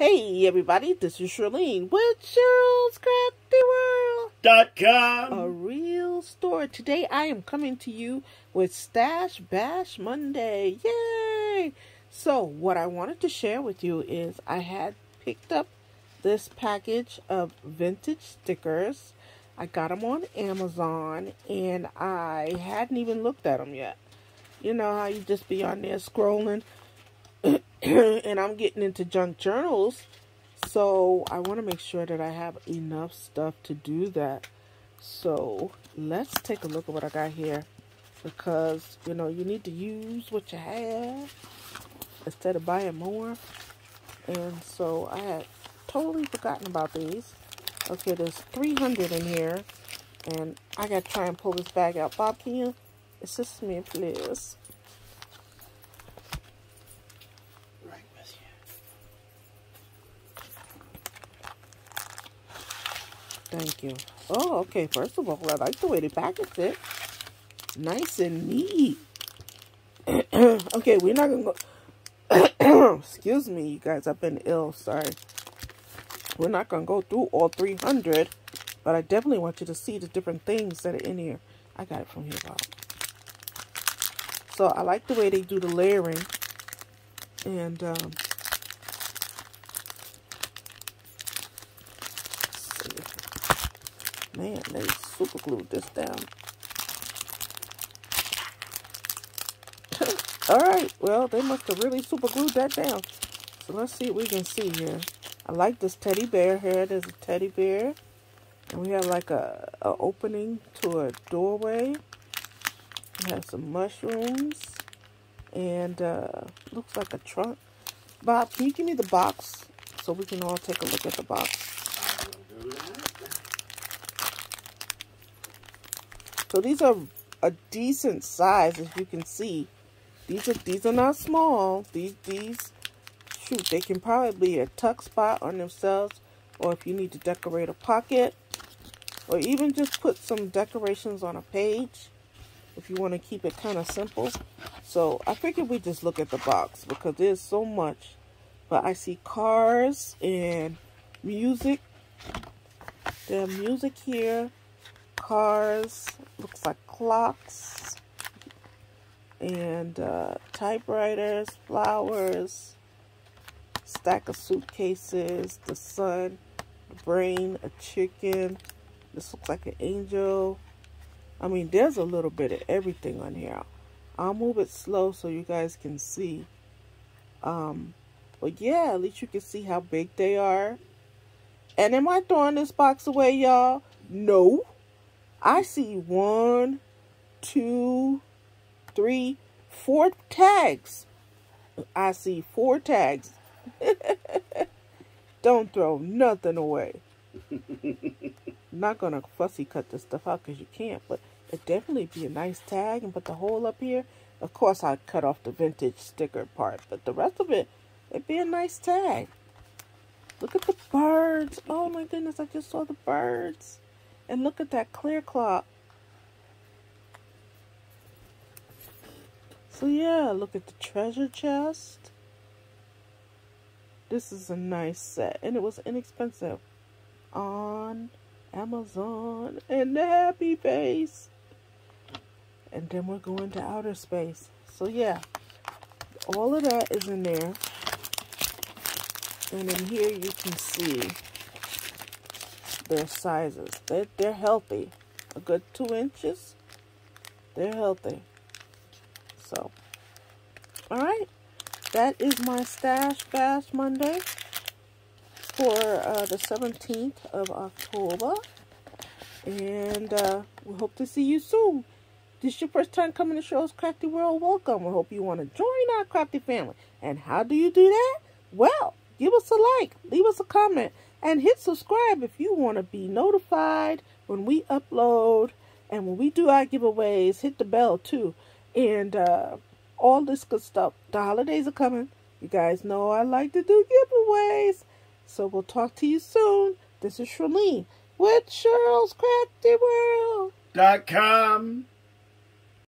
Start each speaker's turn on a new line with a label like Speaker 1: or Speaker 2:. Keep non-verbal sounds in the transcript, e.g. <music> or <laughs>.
Speaker 1: Hey everybody, this is Shirlene with Shirl's Crafty World.
Speaker 2: Dot com.
Speaker 1: A real store. Today I am coming to you with Stash Bash Monday. Yay! So what I wanted to share with you is I had picked up this package of vintage stickers. I got them on Amazon and I hadn't even looked at them yet. You know how you just be on there scrolling <clears throat> and I'm getting into junk journals. So I want to make sure that I have enough stuff to do that. So let's take a look at what I got here. Because, you know, you need to use what you have instead of buying more. And so I had totally forgotten about these. Okay, there's 300 in here. And I got to try and pull this bag out. Bob, can you assist me, please? Thank you. Oh, okay. First of all, I like the way they packaged it. Nice and neat. <clears throat> okay, we're not going to go... <clears throat> Excuse me, you guys. I've been ill. Sorry. We're not going to go through all 300. But I definitely want you to see the different things that are in here. I got it from here, Bob. So, I like the way they do the layering. And, um, Man, they super glued this down. <laughs> Alright, well, they must have really super glued that down. So let's see what we can see here. I like this teddy bear here. There's a teddy bear. And we have like a, a opening to a doorway. We have some mushrooms. And uh, looks like a trunk. Bob, can you give me the box so we can all take a look at the box? So these are a decent size, as you can see. These are these are not small. These these shoot, they can probably be a tuck spot on themselves, or if you need to decorate a pocket, or even just put some decorations on a page if you want to keep it kind of simple. So I figured we just look at the box because there's so much. But I see cars and music. There's music here cars, looks like clocks, and uh, typewriters, flowers, stack of suitcases, the sun, the brain, a chicken. This looks like an angel. I mean, there's a little bit of everything on here. I'll move it slow so you guys can see. Um, but yeah, at least you can see how big they are. And am I throwing this box away, y'all? No. I see one, two, three, four tags. I see four tags. <laughs> Don't throw nothing away. not going to fussy cut this stuff out because you can't, but it'd definitely be a nice tag and put the hole up here. Of course, I'd cut off the vintage sticker part, but the rest of it, it'd be a nice tag. Look at the birds. Oh my goodness, I just saw the birds. And look at that clear cloth. So yeah, look at the treasure chest. This is a nice set. And it was inexpensive. On Amazon. And the happy face. And then we're going to outer space. So yeah. All of that is in there. And in here you can see their sizes. They're, they're healthy. A good two inches. They're healthy. So, alright. That is my Stash Bash Monday for uh, the 17th of October. And uh, we hope to see you soon. This is your first time coming to Shirl's Crafty World. Welcome. We hope you want to join our crafty family. And how do you do that? Well, give us a like. Leave us a comment. And hit subscribe if you want to be notified when we upload and when we do our giveaways. Hit the bell too. And uh, all this good stuff. The holidays are coming. You guys know I like to do giveaways. So we'll talk to you soon. This is Shirlene with Shirl's Crafty World.
Speaker 2: Dot com.